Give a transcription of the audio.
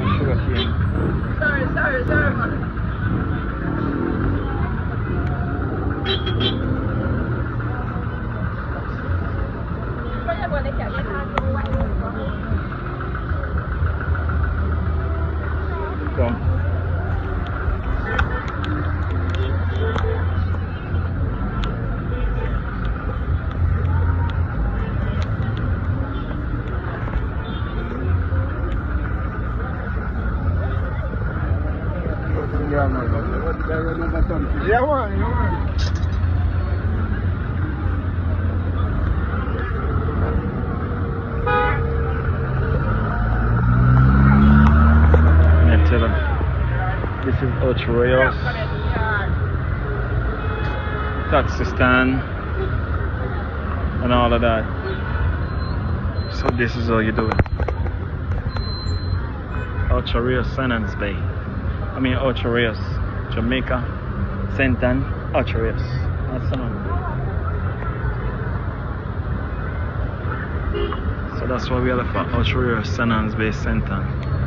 Sorry, sorry, sorry, my. This is Ocho Rios. Taxi stand. And all of that. So this is all you do. Ocho Rios, San Bay. I mean Ocho Rios, Jamaica, St. Ann, Ocho Rios. That's Andreas Bay. So that's why we are for Ocho Rios, San Andreas Bay, St. Ann.